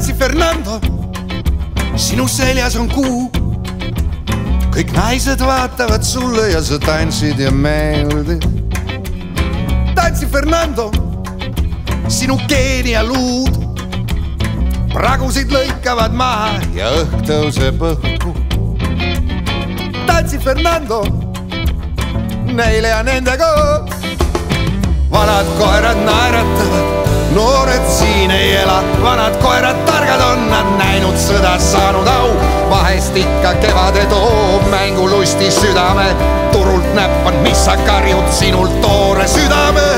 tantsi Fernando, sinu seljas on kuu. kõik naised vaatavad sulle ja sa tantsid ja meeldid. tantsi Fernando, sinu geenialuud pragusid lõikavad maha ja õhk tõuseb õhku. tantsi Fernando, neile ja nendega. vanad koerad naeratavad, noored siin ei ela, vanad koerad targad on nad näinud sõda, saanud au. vahest ikka kevade toob mängulusti südame, turult näppan, mis sa karjud, sinult toore südame.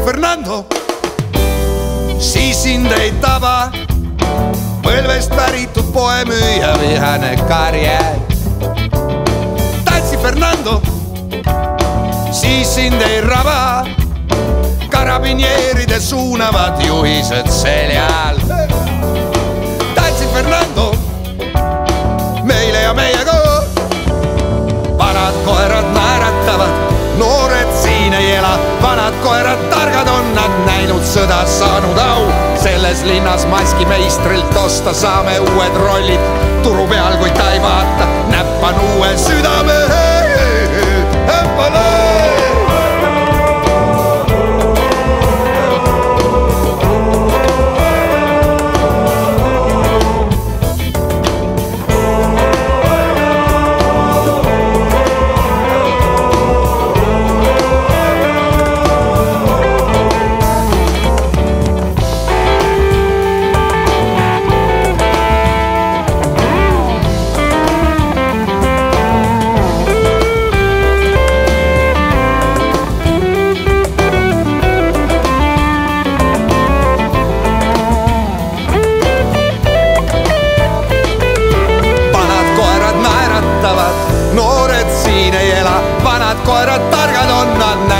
Fernando, siis sind ei taba Põlvest päritud poemüüja vihane karje. tantsi Fernando, siis sind ei raba karabinjeeride suunavad juhised seljal. tantsi Fernando, meile ja meiega. vanad koerad naeratavad, noored siin ei ela, vanad koerad targad on nad näinud sõda, saanud au. Selles linnas maskimeistrilt osta saame uued rollid, turu peal, kui ta ei vaata, näppan uue südame.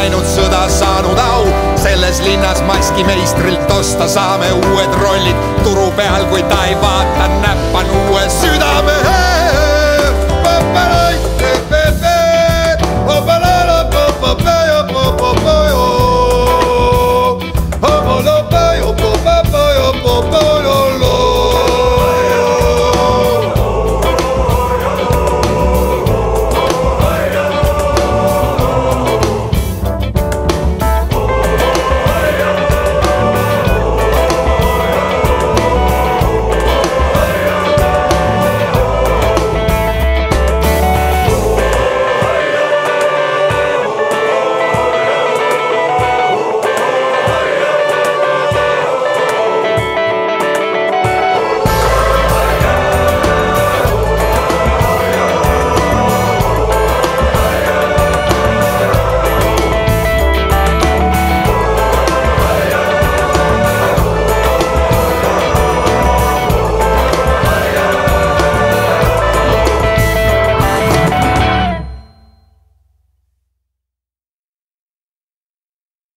Näinud sõda, saanud au. selles linnas maskimeistrilt osta saame uued rollid, turu peal, kui ta